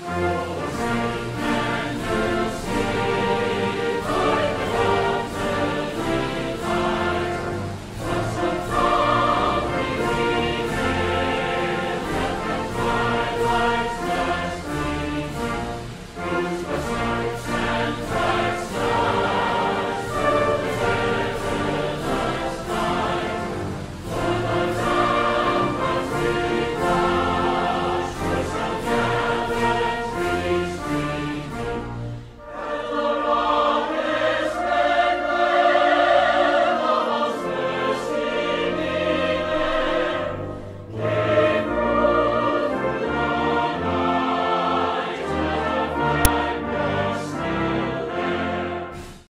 Bye.